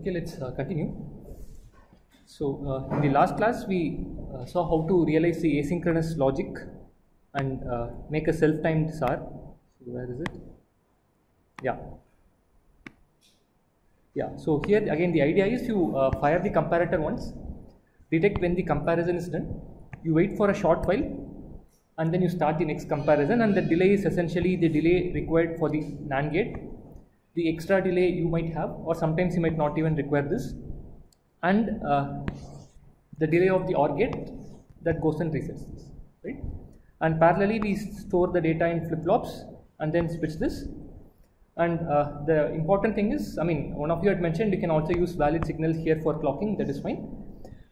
Okay, let's uh, continue. So, uh, in the last class, we uh, saw how to realize the asynchronous logic and uh, make a self-timed SAR. So, where is it? Yeah. Yeah, so here again the idea is you uh, fire the comparator once, detect when the comparison is done, you wait for a short while and then you start the next comparison and the delay is essentially the delay required for the NAND gate. The extra delay you might have or sometimes you might not even require this and uh, the delay of the OR gate that goes and resets this, right? And parallelly we store the data in flip-flops and then switch this and uh, the important thing is, I mean, one of you had mentioned you can also use valid signals here for clocking, that is fine.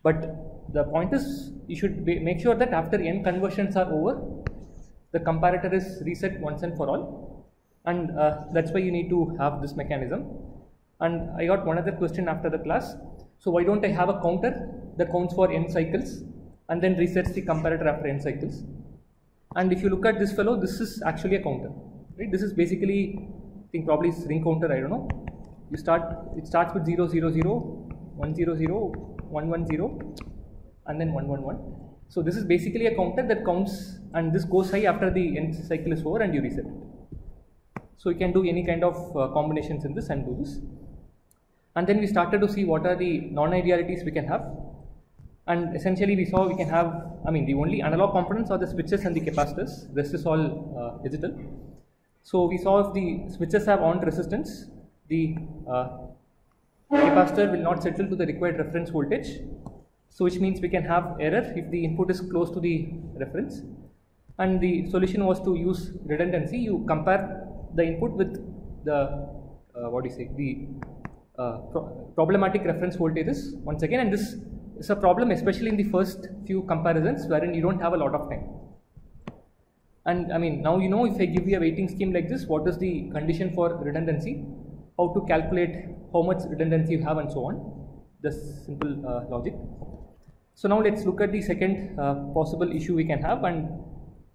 But the point is, you should make sure that after n conversions are over, the comparator is reset once and for all. And uh, that's why you need to have this mechanism. And I got one other question after the class. So why don't I have a counter that counts for n cycles and then resets the comparator after n cycles? And if you look at this fellow, this is actually a counter. Right? This is basically I think probably it's ring counter, I don't know. You start, it starts with 0, 0, 0, 1, 0, 0, 1, 1, 0, and then 1, 1, 1. So this is basically a counter that counts and this goes high after the n cycle is over and you reset. So we can do any kind of uh, combinations in this and do this. And then we started to see what are the non-idealities we can have. And essentially we saw we can have, I mean the only analog components are the switches and the capacitors, rest is all uh, digital. So we saw if the switches have on resistance, the uh, capacitor will not settle to the required reference voltage. So which means we can have error if the input is close to the reference. And the solution was to use redundancy. You compare the input with the uh, what do you say the uh, pro problematic reference voltages once again. And this is a problem especially in the first few comparisons wherein you don't have a lot of time. And I mean, now you know if I give you a weighting scheme like this, what is the condition for redundancy, how to calculate how much redundancy you have and so on. This simple uh, logic. So now let's look at the second uh, possible issue we can have and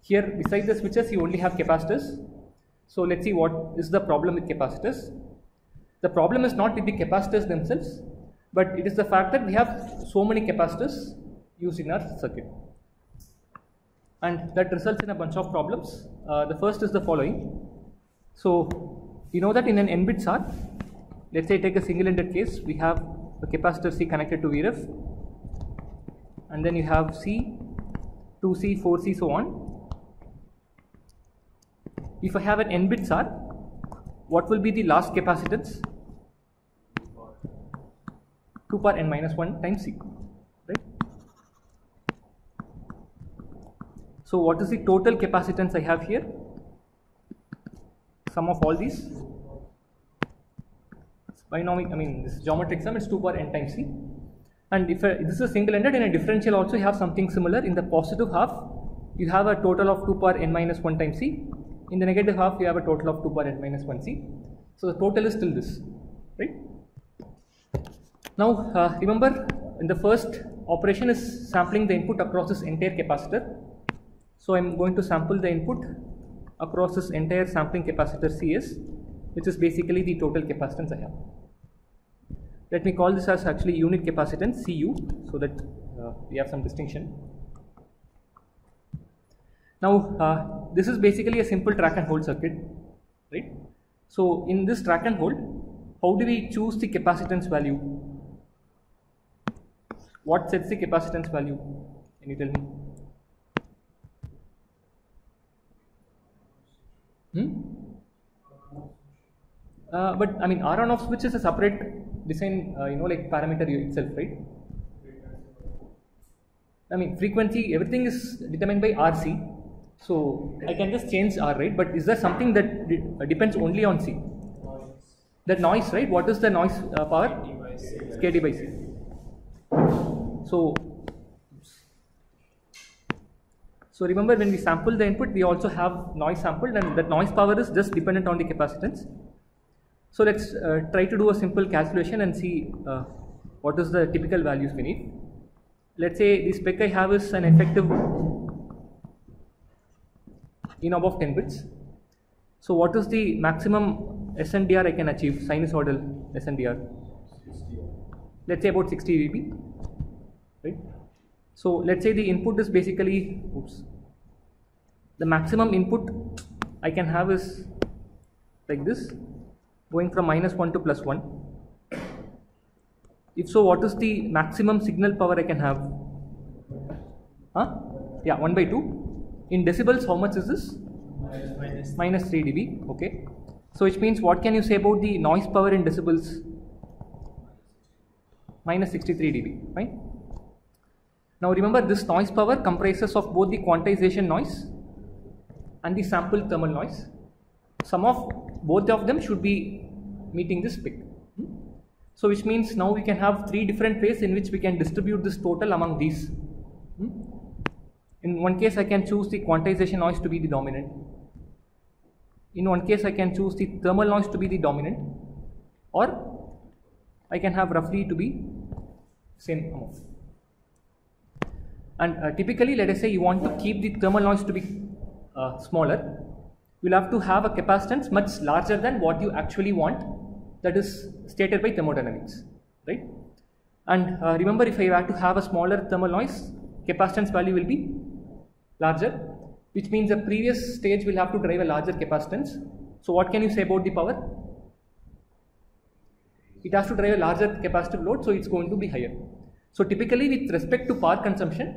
here besides the switches you only have capacitors. So let's see what is the problem with capacitors. The problem is not with the capacitors themselves, but it is the fact that we have so many capacitors used in our circuit and that results in a bunch of problems. Uh, the first is the following. So, you know that in an n-bit SAR, let's say take a single-ended case, we have a capacitor C connected to VREF, and then you have C, 2C, 4C, so on. If I have an n-bit SAR, what will be the last capacitance? 2 power n minus 1 times C. Right? So what is the total capacitance I have here? Sum of all these. Binomial, I mean this geometric sum is 2 power n times c. And if this is a single-ended in a differential also you have something similar. In the positive half you have a total of 2 power n minus 1 times c. In the negative half you have a total of 2 power n minus 1 c. So the total is still this, right? Now uh, remember in the first operation is sampling the input across this entire capacitor so I'm going to sample the input across this entire sampling capacitor Cs, which is basically the total capacitance I have. Let me call this as actually unit capacitance Cu, so that uh, we have some distinction. Now uh, this is basically a simple track and hold circuit, right? So in this track and hold, how do we choose the capacitance value? What sets the capacitance value? Can you tell me? Hmm? Uh, but I mean, R on off switch is a separate design, uh, you know, like parameter itself, right? I mean, frequency, everything is determined by RC. So I can just change R, right? But is there something that de depends only on C? The noise, right? What is the noise uh, power? kT by C. So So remember when we sample the input, we also have noise sampled and that noise power is just dependent on the capacitance. So let's uh, try to do a simple calculation and see uh, what is the typical values we need. Let's say the spec I have is an effective enob of 10 bits. So what is the maximum SNDR I can achieve, sinusoidal SNDR? let's say about 60 dB, right? So let's say the input is basically, oops, the maximum input I can have is like this, going from minus 1 to plus 1. If so, what is the maximum signal power I can have? Huh? Yeah, 1 by 2. In decibels, how much is this? minus Minus 3 dB, okay. So which means what can you say about the noise power in decibels? Minus 63 dB, right? Now remember this noise power comprises of both the quantization noise and the sample thermal noise. Sum of both of them should be meeting this peak. Hmm? So which means now we can have three different ways in which we can distribute this total among these. Hmm? In one case I can choose the quantization noise to be the dominant. In one case I can choose the thermal noise to be the dominant or I can have roughly to be same amount. And uh, typically let us say you want to keep the thermal noise to be uh, smaller, you'll have to have a capacitance much larger than what you actually want that is stated by thermodynamics, right? And uh, remember if I have to have a smaller thermal noise, capacitance value will be larger, which means the previous stage will have to drive a larger capacitance. So what can you say about the power? It has to drive a larger capacitive load, so it's going to be higher. So typically with respect to power consumption,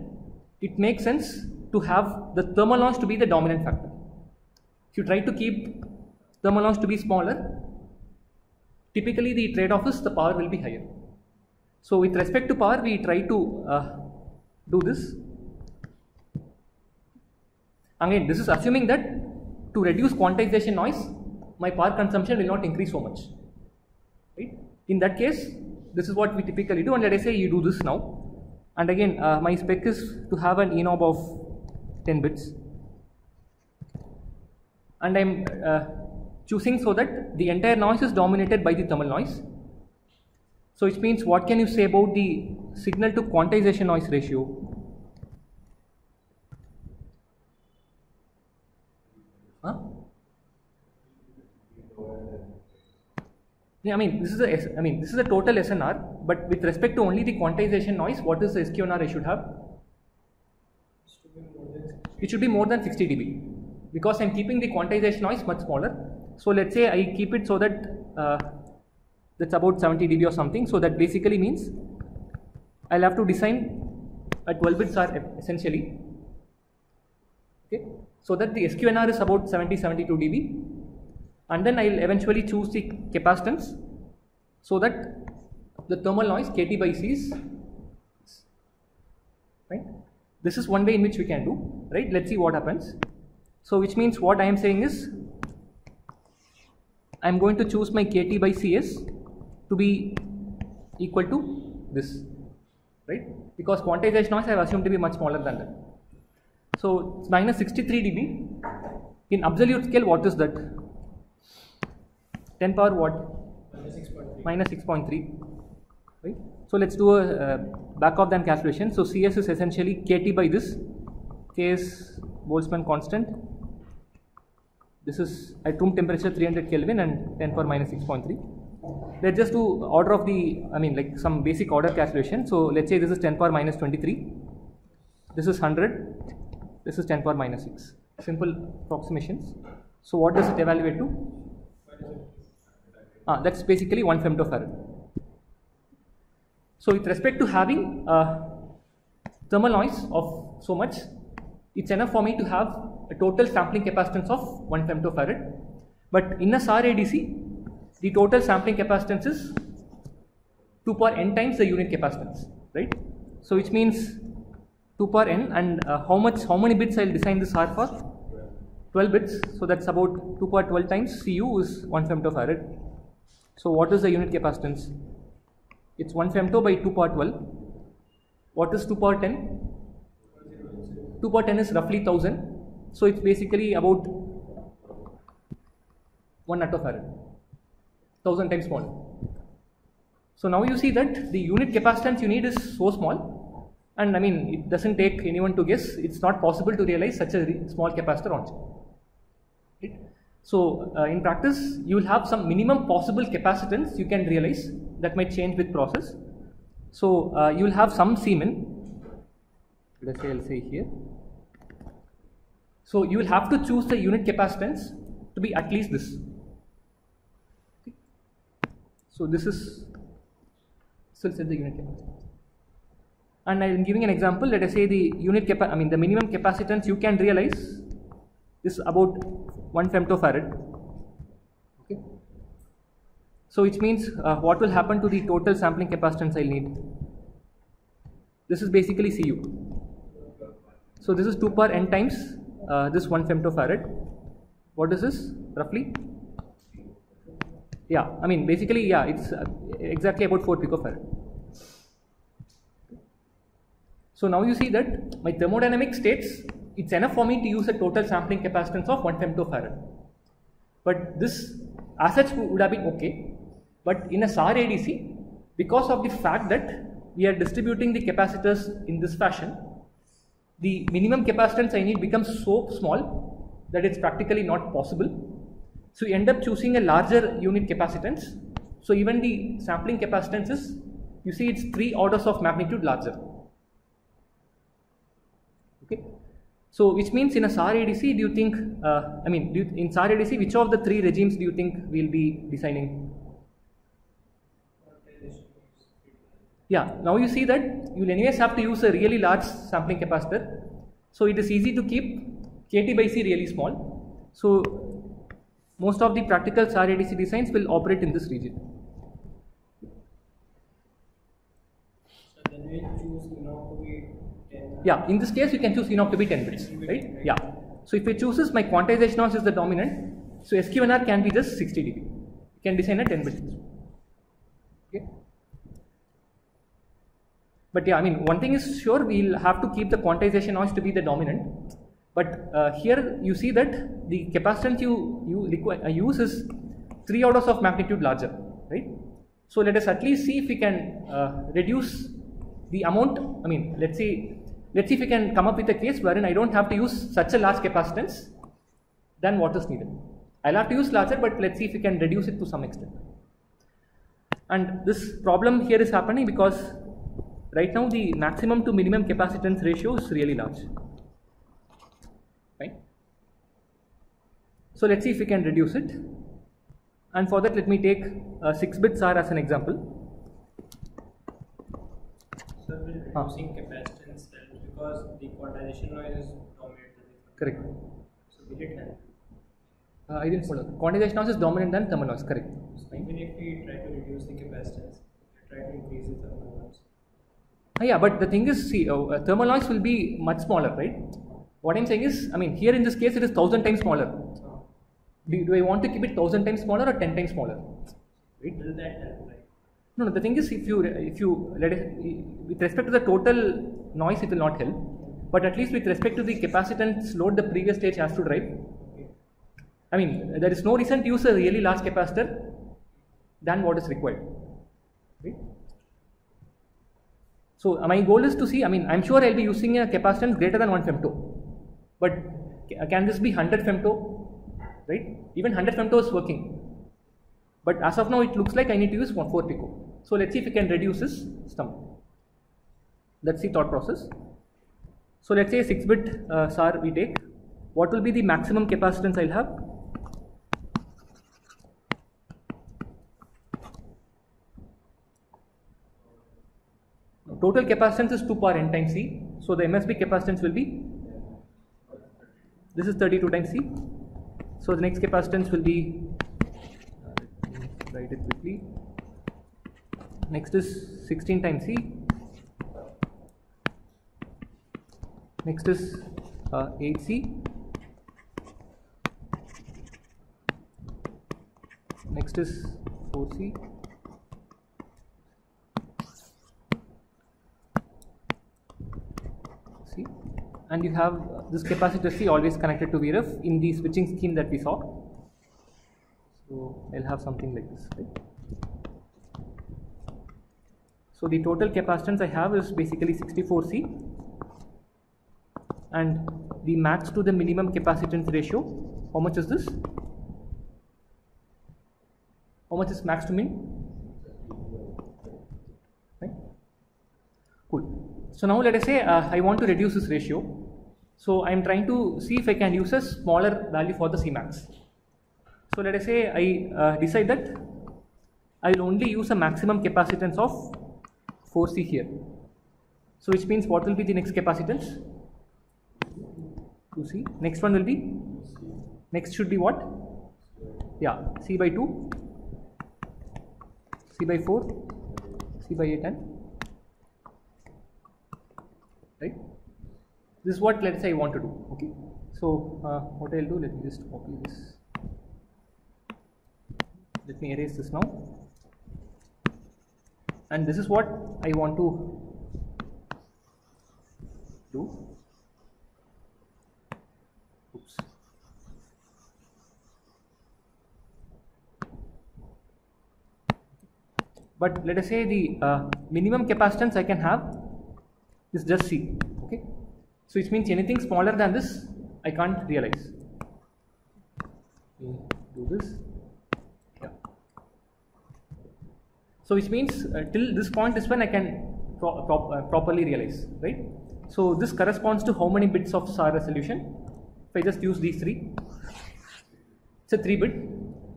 it makes sense to have the thermal noise to be the dominant factor. If you try to keep thermal noise to be smaller, typically the trade-off is the power will be higher. So with respect to power, we try to uh, do this. Again, this is assuming that to reduce quantization noise, my power consumption will not increase so much. Right? In that case, this is what we typically do and let us say you do this now. And again, uh, my spec is to have an ENOB of 10 bits. And I'm uh, choosing so that the entire noise is dominated by the thermal noise. So which means what can you say about the signal to quantization noise ratio? Huh? Yeah, I mean this is a I mean this is a total SNR, but with respect to only the quantization noise, what is the SQNR I should have? It should be more than 60 dB because I'm keeping the quantization noise much smaller. So let's say I keep it so that uh, that's about 70 dB or something. So that basically means I'll have to design a 12 bit SAR essentially okay so that the SQNR is about 70 72 dB and then I'll eventually choose the capacitance so that the thermal noise kT by C is right? This is one way in which we can do right? Let's see what happens. So which means what I am saying is I am going to choose my kT by Cs to be equal to this right? Because quantization noise I have assumed to be much smaller than that. So it's minus 63 dB. In absolute scale what is that 10 power what minus 6.3 right? So let's do a uh, back of the calculation. So cs is essentially kt by this. K is boltzmann constant. This is at room temperature 300 kelvin and 10 power minus 6.3 let's just do order of the i mean like some basic order calculation. So let's say this is 10 power minus 23 this is 100 this is 10 power minus 6 simple approximations. So what does it evaluate to Ah, that's basically 1 femtofarad. So with respect to having uh, thermal noise of so much, it's enough for me to have a total sampling capacitance of 1 femtofarad. But in a SAR ADC, the total sampling capacitance is 2 power n times the unit capacitance, right? So which means 2 power n and uh, how much, how many bits I'll design this SAR for? 12 bits, so that's about 2 power 12 times Cu is 1 femtofarad. So what is the unit capacitance? It's 1 femto by 2 power 12. What is 2 power 10? 2 power 10 is roughly 1000. So it's basically about 1 attofarad. 1000 times smaller. So now you see that the unit capacitance you need is so small and I mean it doesn't take anyone to guess it's not possible to realize such a small capacitor on chip. Right? So uh, in practice, you will have some minimum possible capacitance you can realize that might change with process. So uh, you will have some Cmin. Let's say I'll say here. So you will have to choose the unit capacitance to be at least this. So this is still set the unit capacitance. And I am giving an example. Let us say the unit capa I mean the minimum capacitance you can realize is about 1 femtofarad. Okay. So which means uh, what will happen to the total sampling capacitance I'll need? This is basically Cu. So this is 2 per n times uh, this 1 femtofarad. What is this roughly? Yeah, I mean basically yeah, it's uh, exactly about 4 picofarad. So now you see that my thermodynamic states it's enough for me to use a total sampling capacitance of 1 femtofarad. But this as such would have been okay. But in a SAR ADC, because of the fact that we are distributing the capacitors in this fashion, the minimum capacitance I need becomes so small that it's practically not possible. So you end up choosing a larger unit capacitance. So even the sampling capacitance is, you see it's 3 orders of magnitude larger. Okay. So which means in a SAR ADC, do you think, uh, I mean, you, in SAR ADC, which of the three regimes do you think we'll be designing? Yeah, now you see that you'll anyways have to use a really large sampling capacitor. So it is easy to keep KT by C really small. So most of the practical SAR ADC designs will operate in this region. So then we choose ENOB to be 10. Yeah, in this case you can choose ENOB to be 10 bits, right? Yeah. So if it chooses my quantization noise is the dominant, so SQNR can be just 60 dB. You can design a 10 bit. Okay. But yeah, I mean, one thing is sure, we'll have to keep the quantization noise to be the dominant. But uh, here you see that the capacitance you, you uh, use is 3 orders of magnitude larger, right? So let us at least see if we can uh, reduce the amount, I mean, let's see, let's see if we can come up with a case wherein I don't have to use such a large capacitance than what is needed. I'll have to use larger, but let's see if we can reduce it to some extent. And this problem here is happening because right now the maximum to minimum capacitance ratio is really large. Right? So let's see if we can reduce it. And for that, let me take uh, 6 bit SAR as an example. So we're Ah. Reducing capacitance helps because the quantization noise is dominated. Correct. So will it help? Uh, I didn't follow. Quantization noise is dominant than thermal noise. Correct. So even if we try to reduce the capacitance, we try to increase the thermal noise. Ah, yeah, but the thing is, see, uh, uh, thermal noise will be much smaller, right? What I'm saying is, I mean, here in this case, it is thousand times smaller. Do, do I want to keep it thousand times smaller or ten times smaller? Right? will that help? Like, No, no. The thing is, if you if you let it with respect to the total noise, it will not help. But at least with respect to the capacitance load, the previous stage has to drive. I mean, there is no reason to use a really large capacitor than what is required. Right? So uh, my goal is to see. I mean, I'm sure I'll be using a capacitance greater than one femto, but can this be 100 femto? Right? Even 100 femto is working, but as of now, it looks like I need to use one 4 pico. So let's see if we can reduce this stump. That's the thought process. So let's say 6 bit uh, SAR we take. What will be the maximum capacitance I'll have? Total capacitance is 2 power n times C. So the MSB capacitance will be this is 32 times C. So the next capacitance will be uh, write it quickly. Next is 16 times C. Next is uh, 8C. Next is 4C. See, and you have this capacitor C always connected to VREF in the switching scheme that we saw. So I'll have something like this. Right? So the total capacitance I have is basically 64C and the max to the minimum capacitance ratio, how much is this? How much is max to min? Right? Cool. So now let us say uh, I want to reduce this ratio. So I am trying to see if I can use a smaller value for the Cmax. So let us say I uh, decide that I will only use a maximum capacitance of 4C here. So which means what will be the next capacitance? 2C. Next one will be? Next should be what? Yeah, C by 2, C by 4, C by 8 and right? This is what let's say I want to do. Okay. So uh, what I'll do, let me just copy this. Let me erase this now. And this is what I want to do. Oops. But let us say the uh, minimum capacitance I can have is just C. Okay. So it means anything smaller than this I can't realize. We do this. Yeah. So which means uh, till this point is when I can pro pro uh, properly realize, right? So this corresponds to how many bits of SAR resolution? If I just use these three, it's a three bit.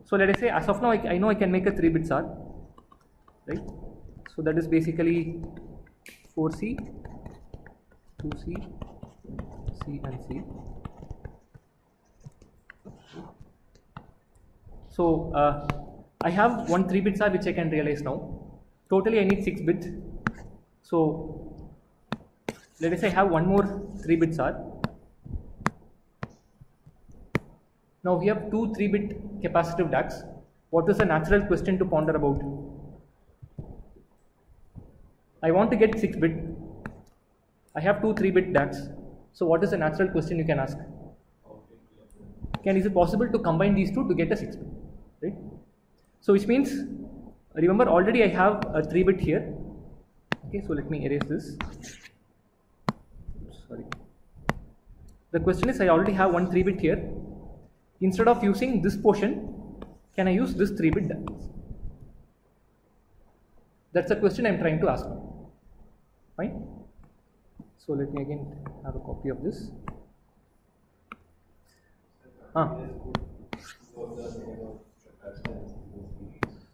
So let us say as of now I, I know I can make a three bit SAR, right? So that is basically 4C, 2C, C and C. So uh, I have one 3 bit SAR which I can realize now. Totally I need 6 bits. So let us say I have one more 3 bit SAR. Now we have two 3 bit capacitive DACs. What is the natural question to ponder about? I want to get 6 bit. I have two 3 bit DACs. So what is the natural question you can ask? Can is it possible to combine these two to get a 6 bit? Right? So which means remember already I have a 3 bit here. Okay, so let me erase this. Sorry. The question is I already have one 3 bit here. Instead of using this portion, can I use this 3 bit That's the question I'm trying to ask. Fine. So let me again have a copy of this. Ah.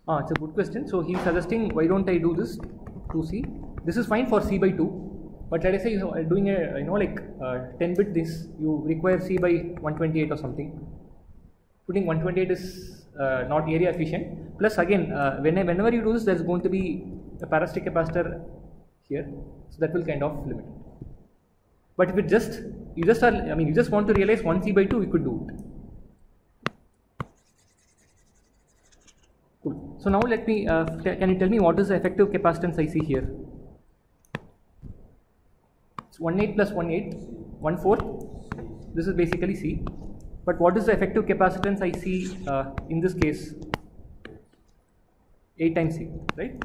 Ah, it's a good question. So he's suggesting why don't I do this 2C? This is fine for C by 2, but let us say you are doing a you know like uh, 10 bit this you require C by 128 or something. Putting 128 is uh, not area efficient. Plus again, uh, when, whenever you do this, there's going to be a parasitic capacitor here, so that will kind of limit. But if it just you just are, I mean, you just want to realize 1 C by 2, you could do it. Cool. So now let me, uh, can you tell me what is the effective capacitance I see here? It's 1 8 plus 1 8, 1 4. This is basically C. But what is the effective capacitance I see uh, in this case? 8 times C, right?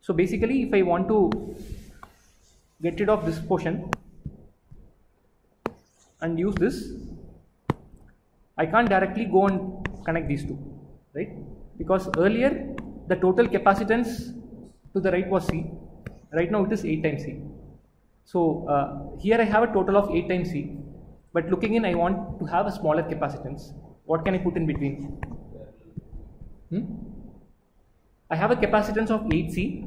So basically, if I want to get rid of this portion and use this, I can't directly go and connect these two, right? Because earlier the total capacitance to the right was C, right now it is 8 times C. So uh, here I have a total of 8 times C, but looking in I want to have a smaller capacitance. What can I put in between? Hmm? I have a capacitance of 8C.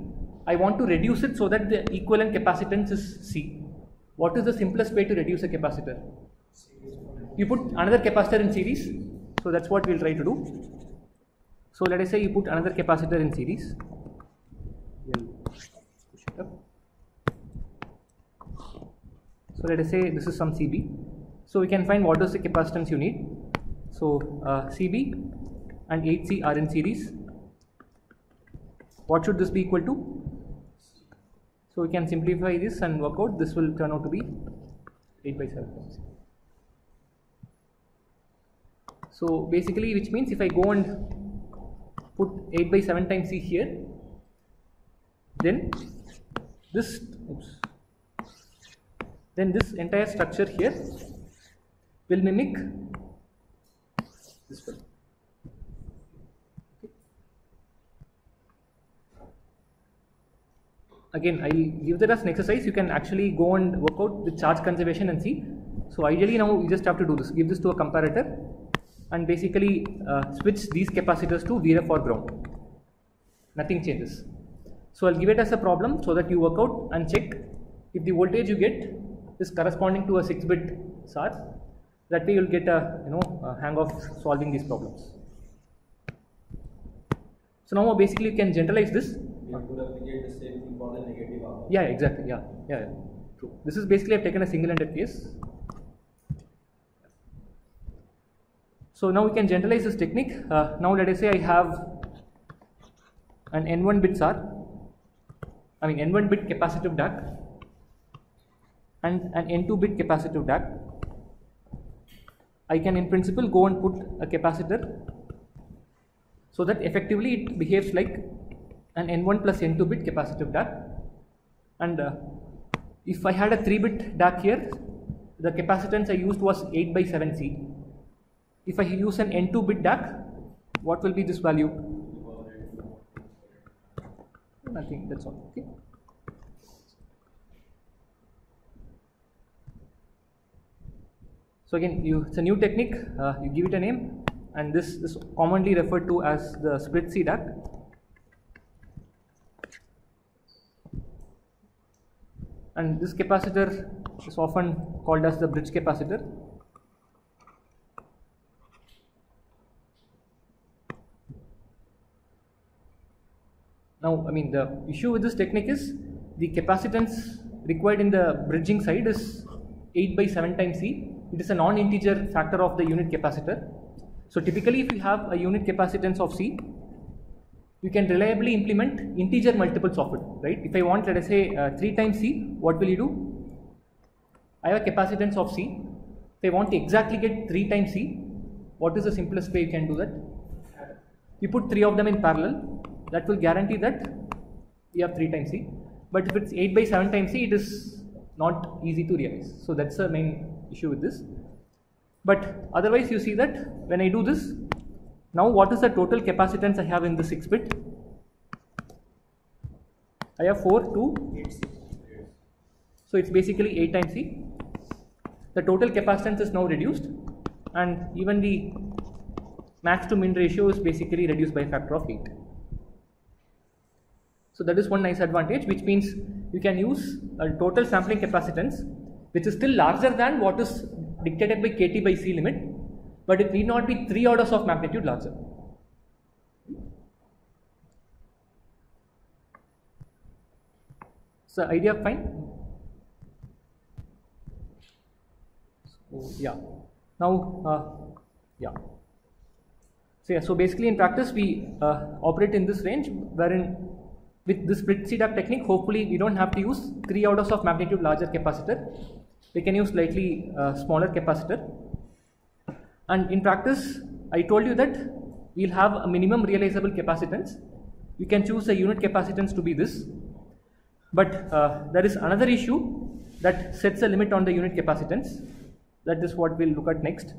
I want to reduce it so that the equivalent capacitance is C. What is the simplest way to reduce a capacitor? You put another capacitor in series. So that's what we'll try to do. So let us say you put another capacitor in series. Push it up. So let us say this is some CB. So we can find what is the capacitance you need. So uh, CB and 8C are in series. What should this be equal to? So we can simplify this and work out. This will turn out to be 8 by 7. So basically, which means if I go and put 8 by 7 times C here, then this oops, then this entire structure here will mimic this one. again I'll give that as an exercise. You can actually go and work out with charge conservation and see. So ideally now you just have to do this. Give this to a comparator and basically uh, switch these capacitors to VREF or ground nothing changes so I'll give it as a problem so that you work out and check if the voltage you get is corresponding to a 6 bit SAR that way you'll get a you know a hang of solving these problems so now basically you can generalize this We could applicate the same thing for the negative output. yeah, exactly. Yeah, yeah, yeah. True. This is basically I've taken a single-ended case. So now we can generalize this technique. Uh, now let us say I have an N1 bit SAR, I mean N1 bit capacitive DAC and an N2 bit capacitive DAC. I can in principle go and put a capacitor so that effectively it behaves like an N1 plus N2 bit capacitive DAC and uh, if I had a 3 bit DAC here the capacitance I used was 8 by 7C if I use an N2 bit DAC what will be this value? Nothing that's all okay. So again you it's a new technique uh, you give it a name and this is commonly referred to as the split C DAC and this capacitor is often called as the bridge capacitor now i mean the issue with this technique is the capacitance required in the bridging side is 8 by 7 times c it is a non-integer factor of the unit capacitor so typically if you have a unit capacitance of c you can reliably implement integer multiples of it, right? If I want, let us say, uh, 3 times C, what will you do? I have a capacitance of C. If I want to exactly get 3 times C, what is the simplest way you can do that? You put 3 of them in parallel, that will guarantee that you have 3 times C. But if it's 8 by 7 times C, it is not easy to realize. So that's the main issue with this. But otherwise, you see that when I do this, now what is the total capacitance I have in the 6 bit? I have 4, 2, so it's basically 8 times C. The total capacitance is now reduced and even the max to min ratio is basically reduced by a factor of 8. So that is one nice advantage which means you can use a total sampling capacitance which is still larger than what is dictated by kT by C limit but it need not be 3 orders of magnitude larger. So idea fine? So yeah. Now uh, yeah. So yeah. So basically in practice we uh, operate in this range wherein with this split CDAC technique hopefully we don't have to use 3 orders of magnitude larger capacitor. We can use slightly uh, smaller capacitor. And in practice I told you that we'll have a minimum realizable capacitance. You can choose a unit capacitance to be this. But uh, there is another issue that sets a limit on the unit capacitance. That is what we'll look at next